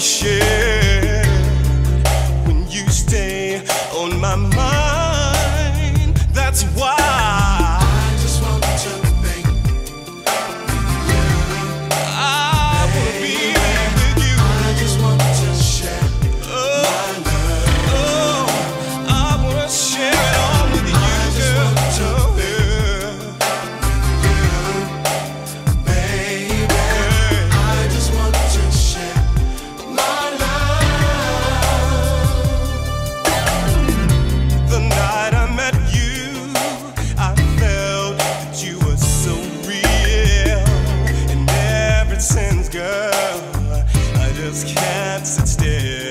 血 sit still.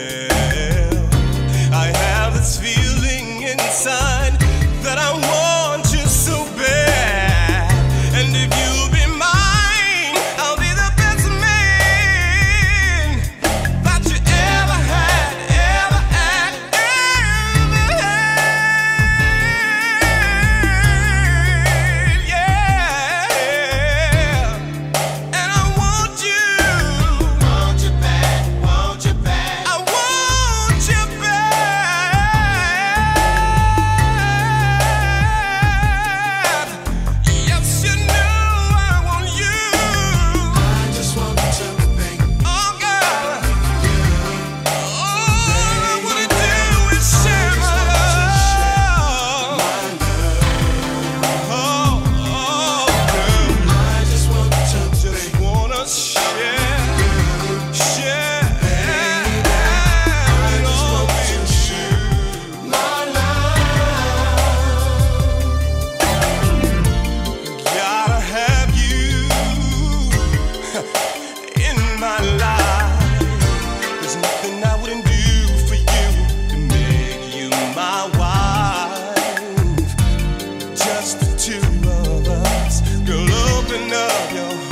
open up your